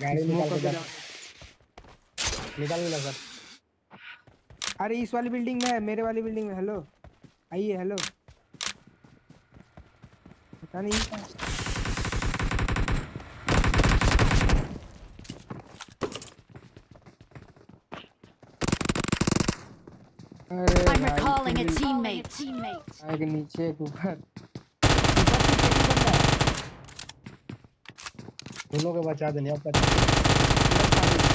गाड़ी निकाल के निकाल लो सर। अरे इस वाली बिल्डिंग में है मेरे वाली बिल्डिंग में। हेलो आइए हेलो पता नहीं। अरे I'm भाई recalling a तुम teammate. एक नीचे एक दोनों को बचा देने अब।